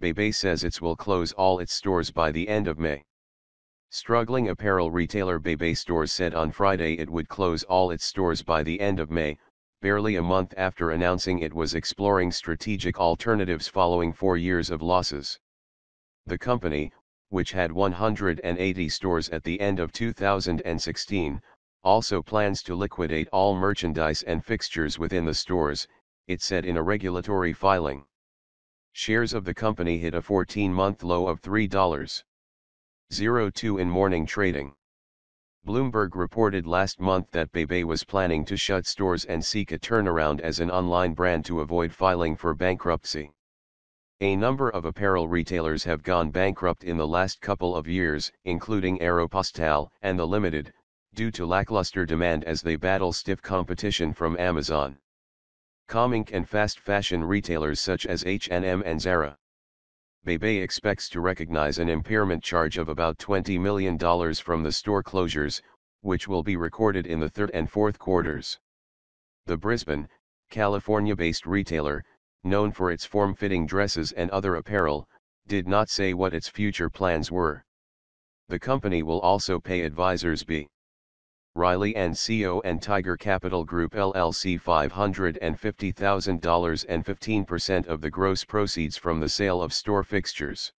Bebe says it will close all its stores by the end of May. Struggling apparel retailer Bebe Stores said on Friday it would close all its stores by the end of May, barely a month after announcing it was exploring strategic alternatives following four years of losses. The company, which had 180 stores at the end of 2016, also plans to liquidate all merchandise and fixtures within the stores, it said in a regulatory filing. Shares of the company hit a 14-month low of $3.02 in morning trading. Bloomberg reported last month that Bebe was planning to shut stores and seek a turnaround as an online brand to avoid filing for bankruptcy. A number of apparel retailers have gone bankrupt in the last couple of years, including Aeropostale and The Limited, due to lackluster demand as they battle stiff competition from Amazon. Commink and fast fashion retailers such as H&M and Zara. Bebe expects to recognize an impairment charge of about $20 million from the store closures, which will be recorded in the third and fourth quarters. The Brisbane, California-based retailer, known for its form-fitting dresses and other apparel, did not say what its future plans were. The company will also pay advisors B. Riley and CO and Tiger Capital Group LLC $550,000 and 15% of the gross proceeds from the sale of store fixtures.